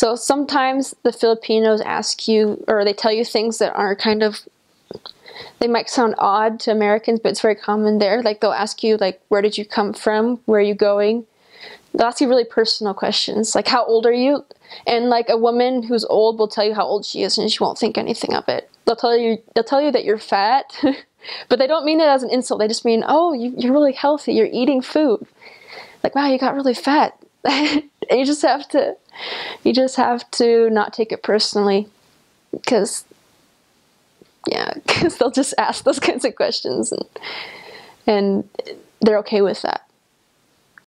So sometimes the Filipinos ask you, or they tell you things that are kind of, they might sound odd to Americans, but it's very common there. Like they'll ask you, like, where did you come from? Where are you going? They'll ask you really personal questions, like, how old are you? And like a woman who's old will tell you how old she is, and she won't think anything of it. They'll tell you, they'll tell you that you're fat, but they don't mean it as an insult. They just mean, oh, you, you're really healthy. You're eating food. Like, wow, you got really fat. you just have to you just have to not take it personally because yeah because they'll just ask those kinds of questions and and they're okay with that